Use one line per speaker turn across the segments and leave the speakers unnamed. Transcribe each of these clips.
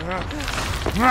Ah!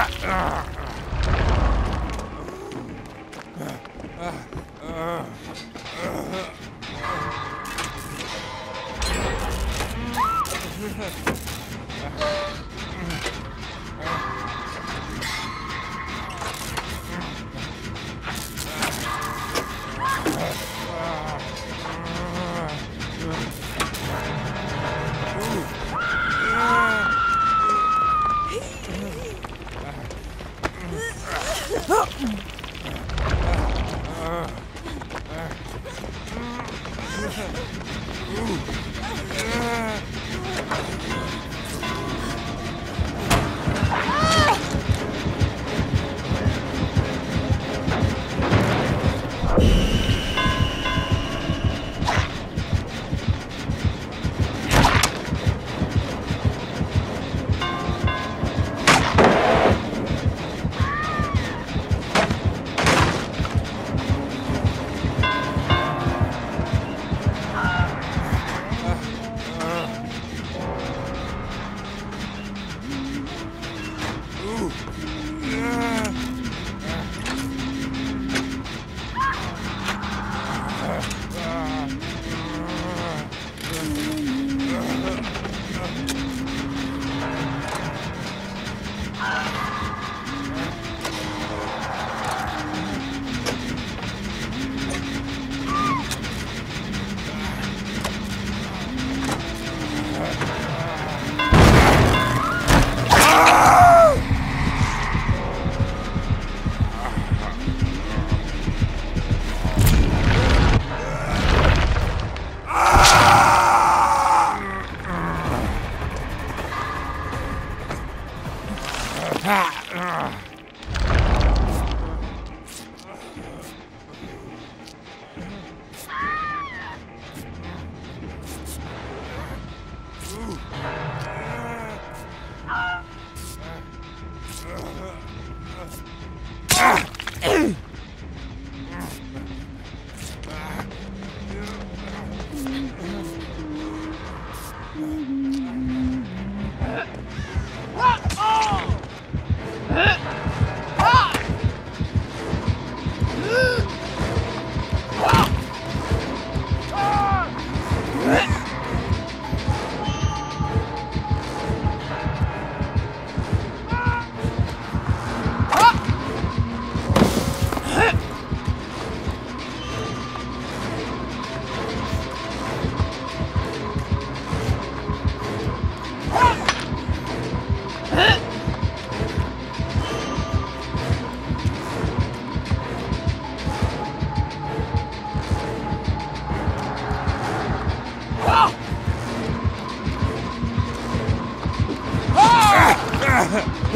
啊啊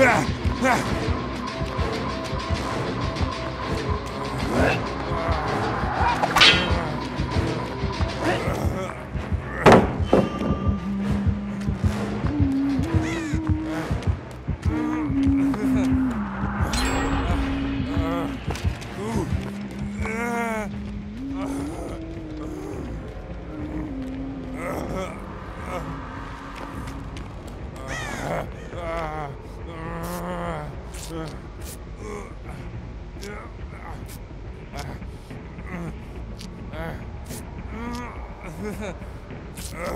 Ah! Ah.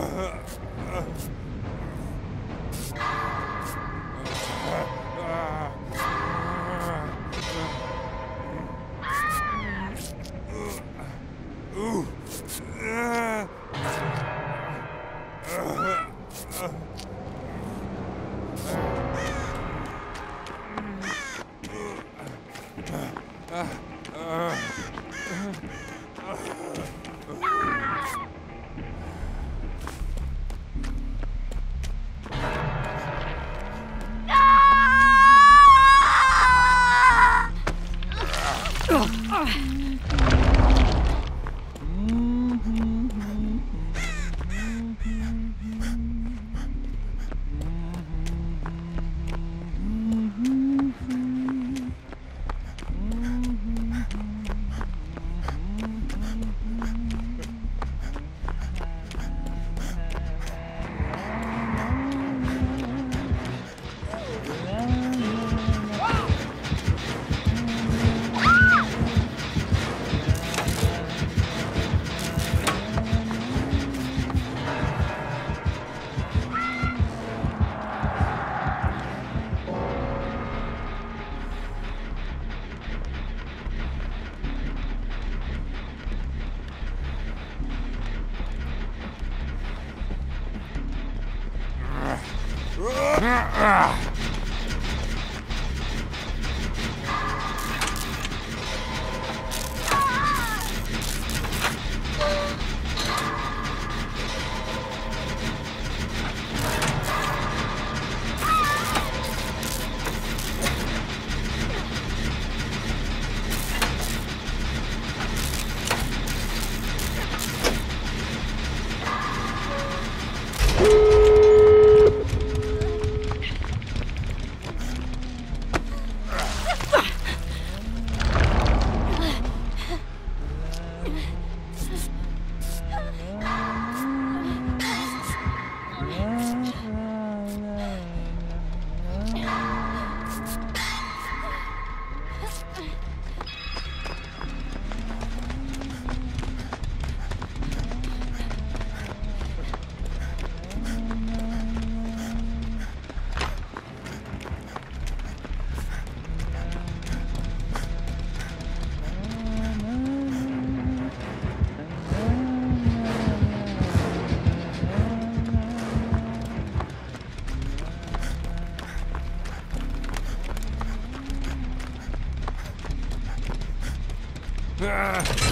Ah.